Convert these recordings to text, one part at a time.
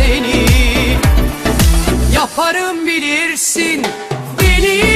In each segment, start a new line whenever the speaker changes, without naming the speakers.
seni. Yaparım bilirsin beni.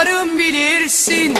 varım bilirsin.